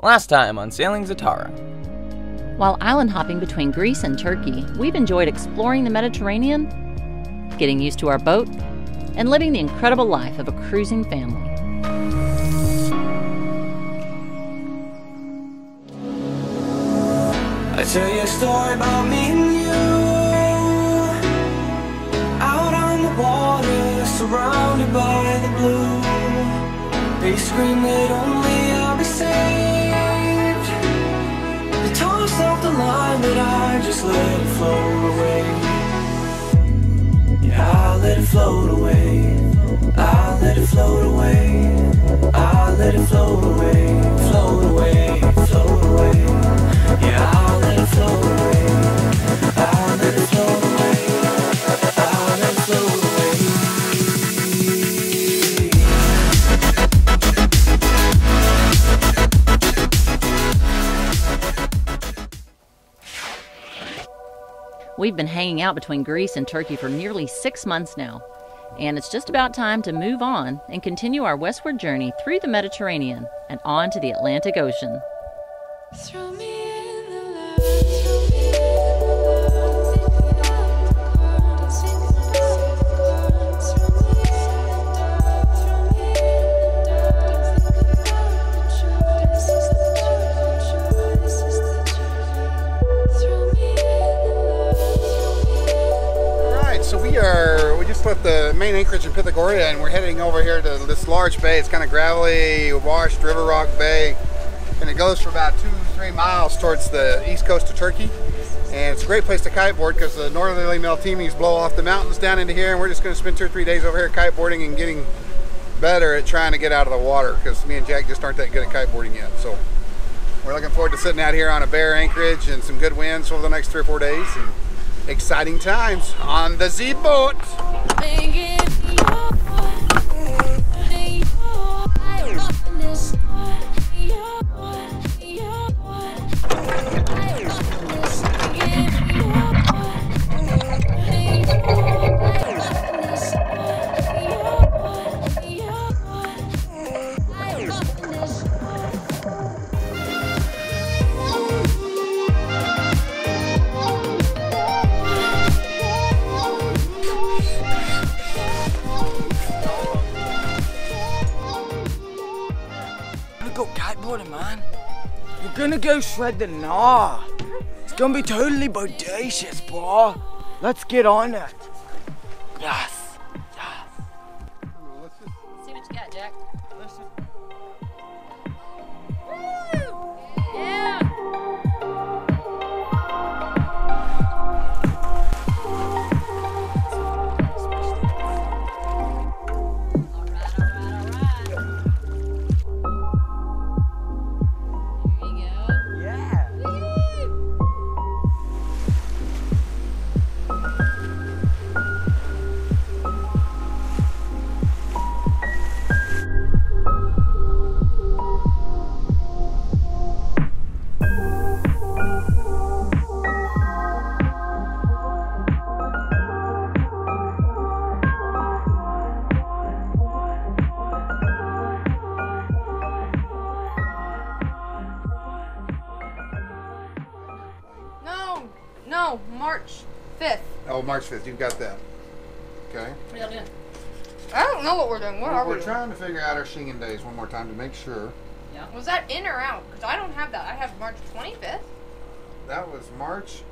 Last time on Sailing Zatara. While island hopping between Greece and Turkey, we've enjoyed exploring the Mediterranean, getting used to our boat, and living the incredible life of a cruising family. I tell you a story about me and you Out on the water, surrounded by the blue They scream that only I'll be saved line, but I just let it float away. Yeah, I let it float away. I let it float away. I let it float away. Float away, float away. Yeah, I'll let it float away. We've been hanging out between Greece and Turkey for nearly six months now, and it's just about time to move on and continue our westward journey through the Mediterranean and on to the Atlantic Ocean. Just left the main anchorage in Pythagoria and we're heading over here to this large bay. It's kind of gravelly, washed river rock bay. And it goes for about two, three miles towards the east coast of Turkey. And it's a great place to kiteboard because the northerly Meltemis blow off the mountains down into here. And we're just going to spend two or three days over here kiteboarding and getting better at trying to get out of the water because me and Jack just aren't that good at kiteboarding yet. So we're looking forward to sitting out here on a bare anchorage and some good winds over the next three or four days. And exciting times on the Z gonna go shred the gnaw. It's gonna be totally bodacious, bro. Let's get on it. March 5th. Oh, March 5th, you've got that. Okay. I don't know what we're doing. What We're, are we we're doing? trying to figure out our Schengen days one more time to make sure. Yeah. Was that in or out? Because I don't have that. I have March 25th. That was March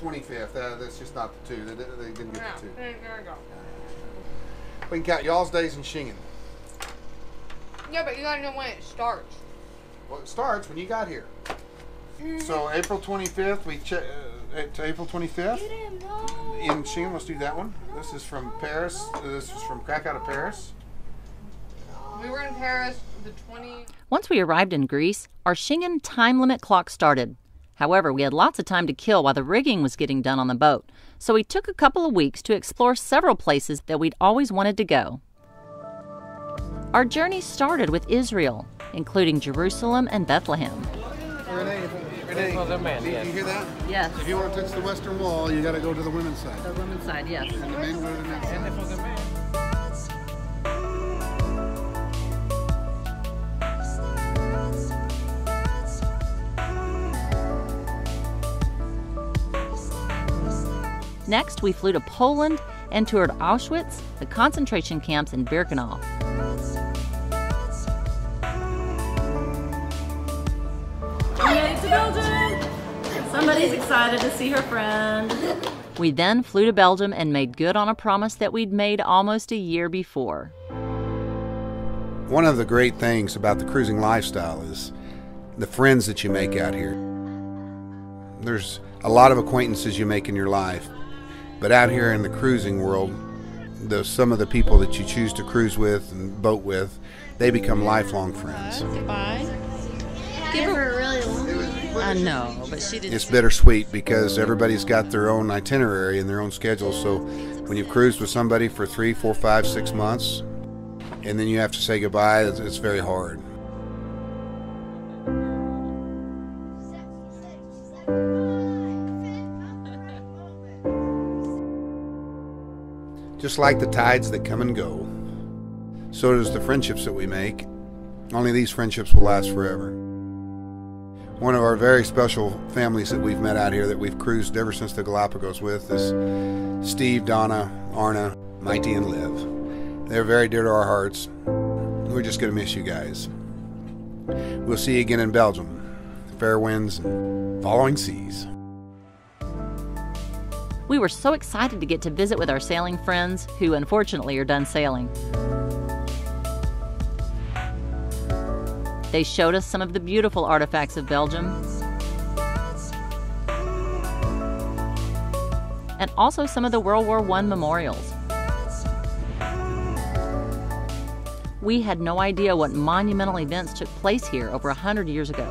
25th. Uh, that's just not the two. They, they didn't get Yeah, the two. there there we go. We can count y'all's days in Schengen. Yeah, but you gotta know when it starts. Well, it starts when you got here. So April 25th, we check uh, to April 25th in Schengen. Let's do that one. This is from Paris. Uh, This is from crack out of Paris. We were in Paris the 20. Once we arrived in Greece, our Schengen time limit clock started. However, we had lots of time to kill while the rigging was getting done on the boat, so we took a couple of weeks to explore several places that we'd always wanted to go. Our journey started with Israel, including Jerusalem and Bethlehem thing. Well, they're yes. You hear that? Yes. If you want to touch the western wall, you got to go to the women's side. The women's side, yes. And the men go to the next side. For the men. Next, we flew to Poland and toured Auschwitz, the concentration camps, in Birkenau. Somebody's excited to see her friend. We then flew to Belgium and made good on a promise that we'd made almost a year before. One of the great things about the cruising lifestyle is the friends that you make out here. There's a lot of acquaintances you make in your life, but out here in the cruising world, the, some of the people that you choose to cruise with and boat with, they become lifelong friends. Give her a really long. I know, but she didn't. It's bittersweet because everybody's got their own itinerary and their own schedule. So when you've cruised with somebody for three, four, five, six months, and then you have to say goodbye, it's, it's very hard. Just like the tides that come and go, so does the friendships that we make. Only these friendships will last forever. One of our very special families that we've met out here that we've cruised ever since the Galapagos with is Steve, Donna, Arna, Mighty, and Liv. They're very dear to our hearts. We're just going to miss you guys. We'll see you again in Belgium. Fair winds and following seas. We were so excited to get to visit with our sailing friends, who unfortunately are done sailing. They showed us some of the beautiful artifacts of Belgium and also some of the World War I memorials. We had no idea what monumental events took place here over a hundred years ago.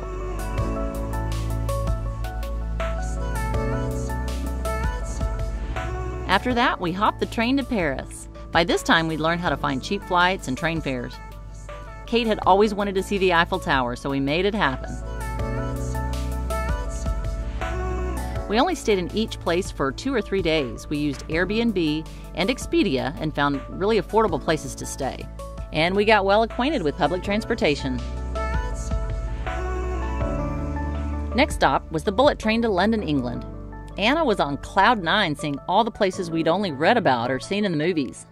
After that, we hopped the train to Paris. By this time, we'd learned how to find cheap flights and train fares. Kate had always wanted to see the Eiffel Tower, so we made it happen. We only stayed in each place for two or three days. We used Airbnb and Expedia and found really affordable places to stay. And we got well acquainted with public transportation. Next stop was the bullet train to London, England. Anna was on cloud nine seeing all the places we'd only read about or seen in the movies.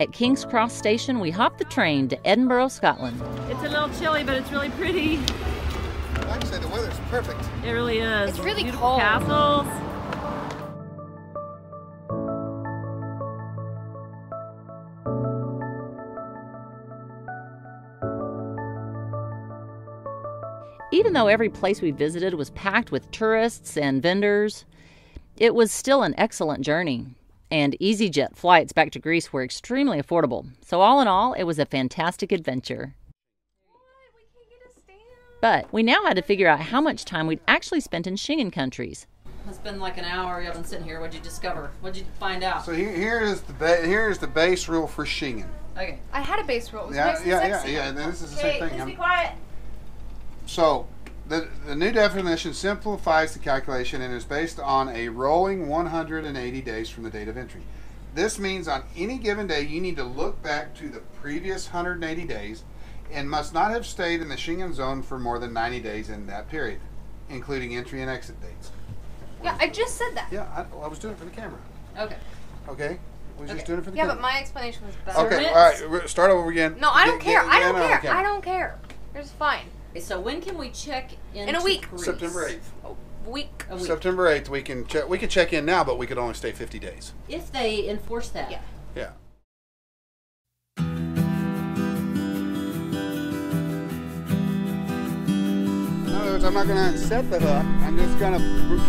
At King's Cross Station, we hop the train to Edinburgh, Scotland. It's a little chilly, but it's really pretty. I'd say the weather's perfect. It really is. It's really Beautiful cold. castles. Even though every place we visited was packed with tourists and vendors, it was still an excellent journey. And EasyJet flights back to Greece were extremely affordable. So, all in all, it was a fantastic adventure. But we now had to figure out how much time we'd actually spent in Schengen countries. It's been like an hour. Y'all been sitting here. What'd you discover? What'd you find out? So here, here is the ba- here is the base rule for Schengen. Okay. I had a base rule. It was Yeah, nice and yeah, yeah, sexy. yeah. This is the same thing. please I'm- be quiet. So, the, the new definition simplifies the calculation and is based on a rolling 180 days from the date of entry. This means on any given day, you need to look back to the previous 180 days and must not have stayed in the Schengen zone for more than 90 days in that period, including entry and exit dates. Yeah, I just said that. Yeah, I, I was doing it for the camera. Okay. Okay? I was just doing it for the Yeah, camera. Yeah, but my explanation was better. Okay, all right, start over again. No, I don't Get- care. get- I don't care. I don't care. It's fine. So when can we check in? In a week. September 8th. Week. A week. September 8th, we can check. We can check in now, but we could only stay 50 days. If they enforce that. Yeah. Yeah. In other words, I'm not going to set the hook. I'm just going to.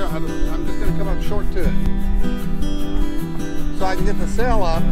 I'm just going to come up short to it, so I can get the sail up.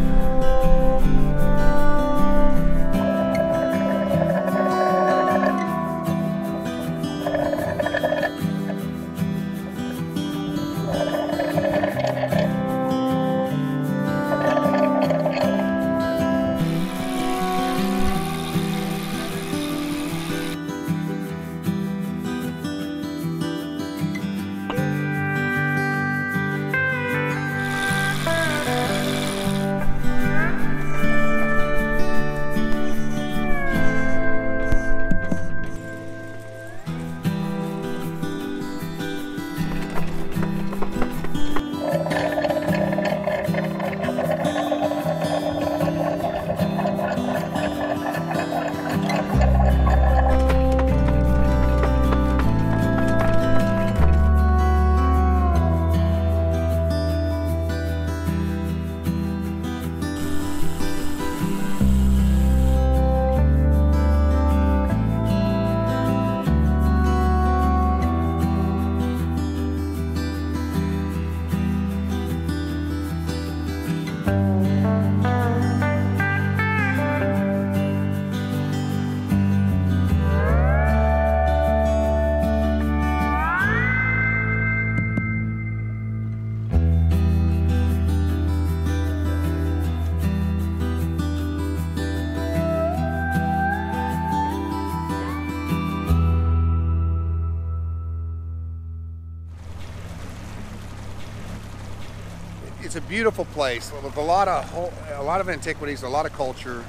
It's a beautiful place with a lot of a lot of antiquities, a lot of culture,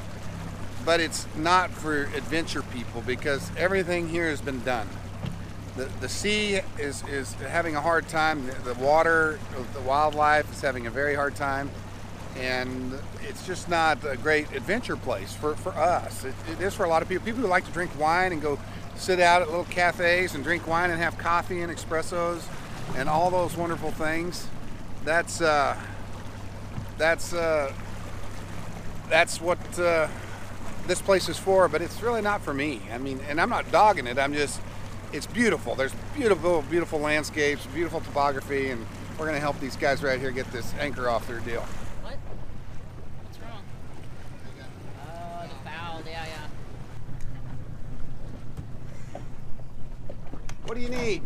but it's not for adventure people because everything here has been done. The, the sea is, is having a hard time. The, the water, the wildlife is having a very hard time, and it's just not a great adventure place for, for us. It, it is for a lot of people. People who like to drink wine and go sit out at little cafes and drink wine and have coffee and espressos and all those wonderful things. That's uh, that's uh, that's what uh, this place is for. But it's really not for me. I mean, and I'm not dogging it. I'm just it's beautiful. There's beautiful, beautiful landscapes, beautiful topography, and we're gonna help these guys right here get this anchor off their deal. What? What's wrong? Oh, the foul. Yeah, yeah. What do you need?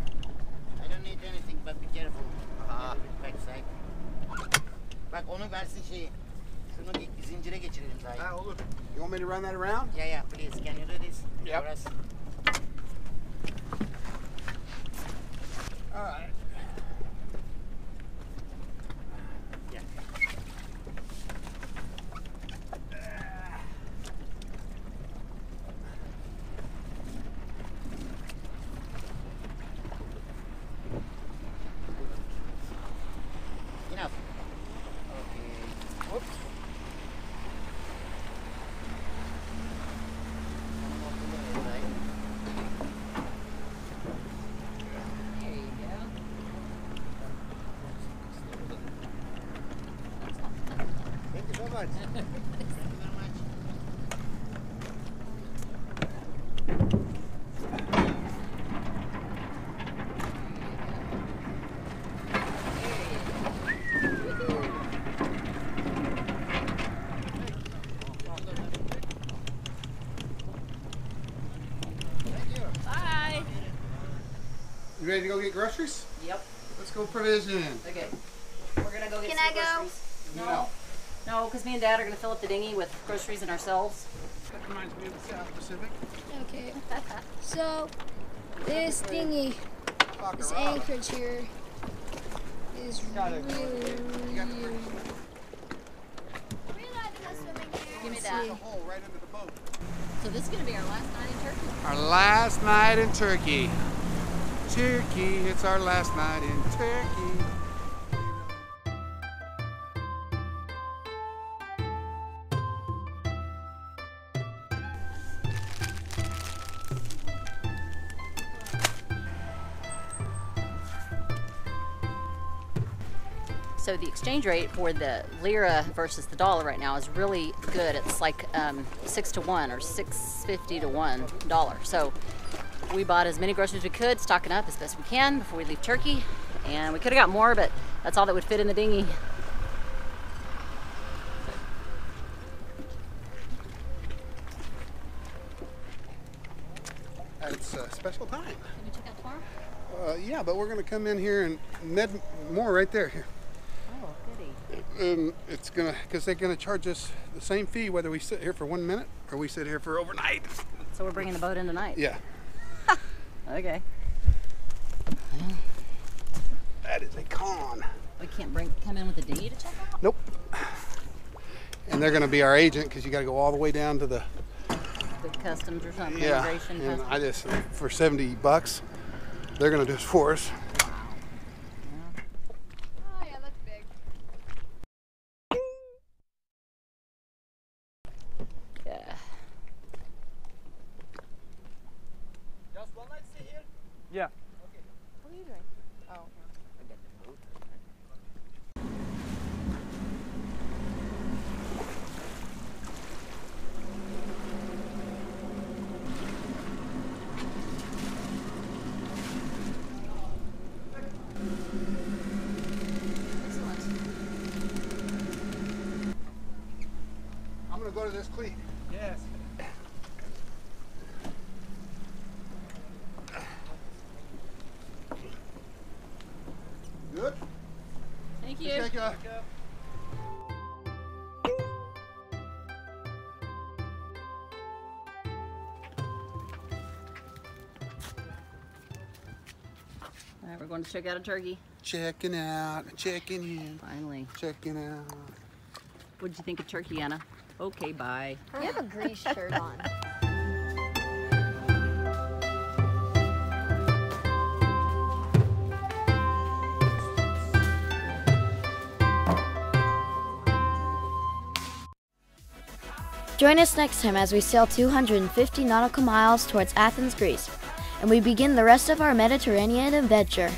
I don't need anything but be careful. Uh. Bak onu versin şeyi. Şunu zincire geçirelim zaten. Ah, olur. You want me to run that around? Yeah, yeah, please. Can you do this? Yep. For us? Much. You very much. Bye. You ready to go get groceries? Yep. Let's go provision. Okay. We're gonna go get Can some I go? groceries. No. No, because me and Dad are gonna fill up the dinghy with groceries and ourselves. That reminds me of the South Pacific. Okay. So, this thingy, this anchorage here, is really, really, really. Give me that. see. hole right under the boat. So this is gonna be our last night in Turkey. Our last night in Turkey. Turkey, it's our last night in Turkey. Exchange rate for the lira versus the dollar right now is really good. It's like um, six to one or six fifty to one dollar. So we bought as many groceries as we could, stocking up as best we can before we leave Turkey. And we could have got more, but that's all that would fit in the dinghy. It's a special time. Can we check out tomorrow? Uh, yeah, but we're going to come in here and Med moor right there. Here. And it's going to, because they're going to charge us the same fee whether we sit here for one minute or we sit here for overnight. So we're bringing the boat in tonight. Yeah, Okay. that is a con. We can't bring come in with the dinghy to check out. Nope. And they're going to be our agent because you got to go all the way down to the The customs or something. yeah. Immigration. And customs. I just for seventy bucks, they're going to do it for us. Oh yeah, that's big. yeah. Just one night stay Yeah. What are you doing? Oh. I'm to go to this cleat. All right, to check out a Turkey. Checking out, checking in. Finally. Checking out. What'd you think of Turkey, Anna? Okay, bye. You have a Greece shirt on. Join us next time as we sail 250 nautical miles towards Athens, Greece, and we begin the rest of our Mediterranean adventure.